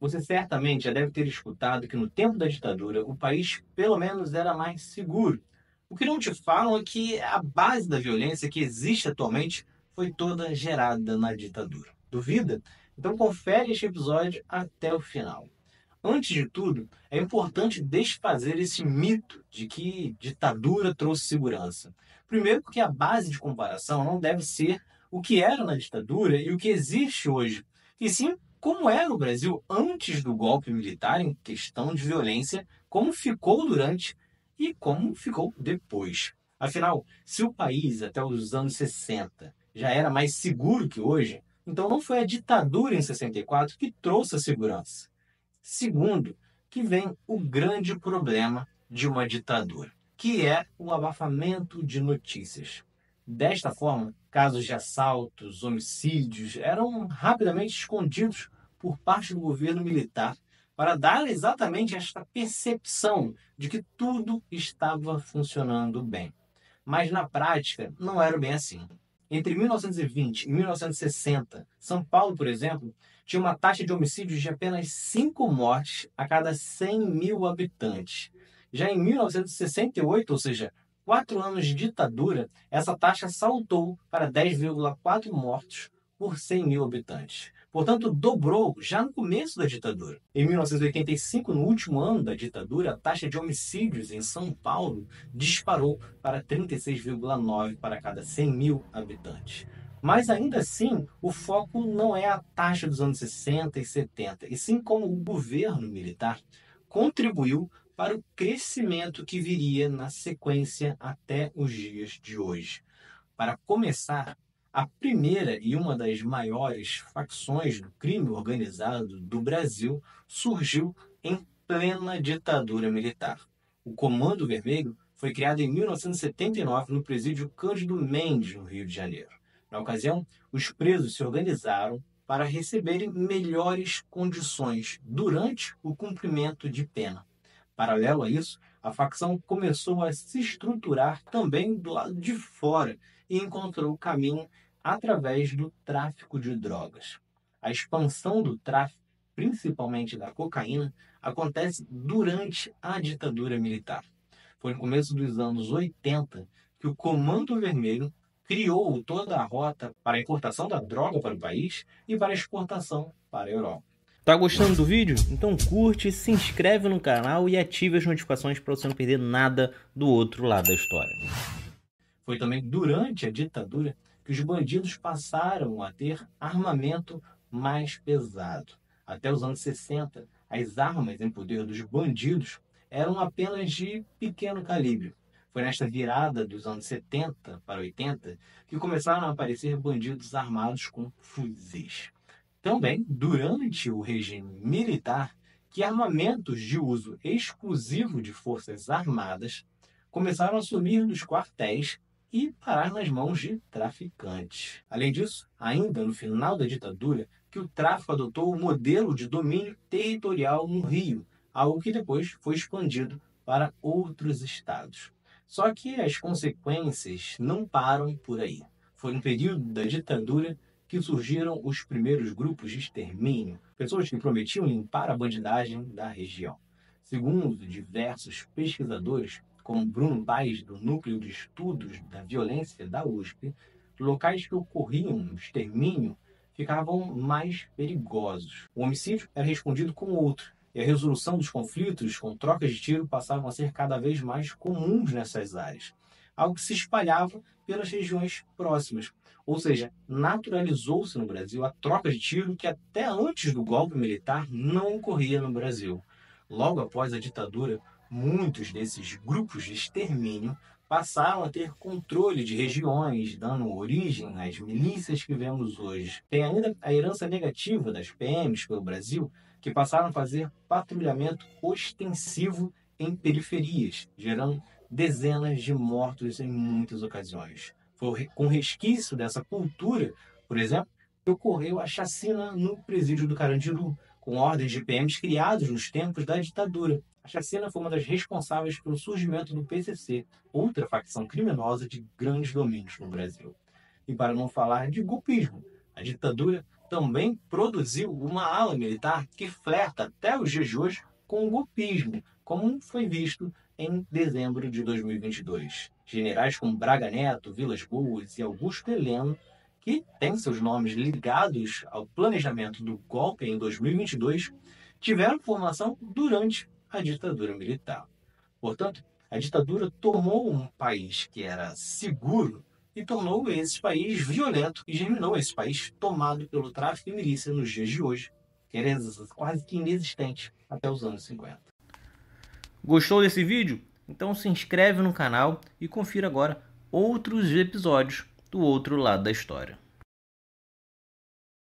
Você certamente já deve ter escutado que no tempo da ditadura o país pelo menos era mais seguro. O que não te falam é que a base da violência que existe atualmente foi toda gerada na ditadura. Duvida? Então confere este episódio até o final. Antes de tudo, é importante desfazer esse mito de que ditadura trouxe segurança. Primeiro, porque a base de comparação não deve ser o que era na ditadura e o que existe hoje, e sim como era o Brasil antes do golpe militar em questão de violência, como ficou durante e como ficou depois. Afinal, se o país até os anos 60 já era mais seguro que hoje, então não foi a ditadura em 64 que trouxe a segurança. Segundo, que vem o grande problema de uma ditadura, que é o abafamento de notícias. Desta forma, casos de assaltos, homicídios eram rapidamente escondidos por parte do governo militar para dar exatamente esta percepção de que tudo estava funcionando bem. Mas na prática não era bem assim. Entre 1920 e 1960, São Paulo, por exemplo, tinha uma taxa de homicídios de apenas 5 mortes a cada 100 mil habitantes. Já em 1968, ou seja, quatro anos de ditadura, essa taxa saltou para 10,4 mortos por 100 mil habitantes. Portanto, dobrou já no começo da ditadura. Em 1985, no último ano da ditadura, a taxa de homicídios em São Paulo disparou para 36,9 para cada 100 mil habitantes. Mas ainda assim, o foco não é a taxa dos anos 60 e 70, e sim como o governo militar contribuiu para o crescimento que viria na sequência até os dias de hoje. Para começar, a primeira e uma das maiores facções do crime organizado do Brasil surgiu em plena ditadura militar. O Comando Vermelho foi criado em 1979 no presídio Cândido Mendes, no Rio de Janeiro. Na ocasião, os presos se organizaram para receberem melhores condições durante o cumprimento de pena. Paralelo a isso, a facção começou a se estruturar também do lado de fora e encontrou o caminho através do tráfico de drogas. A expansão do tráfico, principalmente da cocaína, acontece durante a ditadura militar. Foi no começo dos anos 80 que o Comando Vermelho criou toda a rota para a importação da droga para o país e para a exportação para a Europa. Tá gostando do vídeo? Então curte, se inscreve no canal e ative as notificações para você não perder nada do outro lado da história. Foi também durante a ditadura que os bandidos passaram a ter armamento mais pesado. Até os anos 60, as armas em poder dos bandidos eram apenas de pequeno calibre. Foi nesta virada dos anos 70 para 80 que começaram a aparecer bandidos armados com fuzis. Também, durante o regime militar, que armamentos de uso exclusivo de forças armadas começaram a sumir dos quartéis e parar nas mãos de traficantes. Além disso, ainda no final da ditadura, que o tráfico adotou o modelo de domínio territorial no Rio, algo que depois foi expandido para outros estados. Só que as consequências não param por aí. Foi no período da ditadura que surgiram os primeiros grupos de extermínio, pessoas que prometiam limpar a bandidagem da região. Segundo diversos pesquisadores, como Bruno Paes, do Núcleo de Estudos da Violência da USP, locais que ocorriam extermínio ficavam mais perigosos. O homicídio era respondido com outro, e a resolução dos conflitos com trocas de tiro passavam a ser cada vez mais comuns nessas áreas, algo que se espalhava pelas regiões próximas. Ou seja, naturalizou-se no Brasil a troca de tiro que até antes do golpe militar não ocorria no Brasil. Logo após a ditadura, muitos desses grupos de extermínio passaram a ter controle de regiões, dando origem às milícias que vemos hoje. Tem ainda a herança negativa das PMs pelo Brasil, que passaram a fazer patrulhamento ostensivo em periferias, gerando dezenas de mortos em muitas ocasiões. Foi com resquício dessa cultura, por exemplo, que ocorreu a chacina no presídio do Carandiru, com ordens de PMs criados nos tempos da ditadura. A chacina foi uma das responsáveis pelo surgimento do PCC, outra facção criminosa de grandes domínios no Brasil. E para não falar de golpismo, a ditadura também produziu uma ala militar que flerta até os dias de hoje com o golpismo, como foi visto em dezembro de 2022. Generais como Braga Neto, Vilas Boas e Augusto Heleno, que têm seus nomes ligados ao planejamento do golpe em 2022, tiveram formação durante a ditadura militar. Portanto, a ditadura tomou um país que era seguro e tornou esse país violento e germinou esse país tomado pelo tráfico e milícia nos dias de hoje, que era quase que inexistente até os anos 50. Gostou desse vídeo? Então se inscreve no canal e confira agora outros episódios do outro lado da história.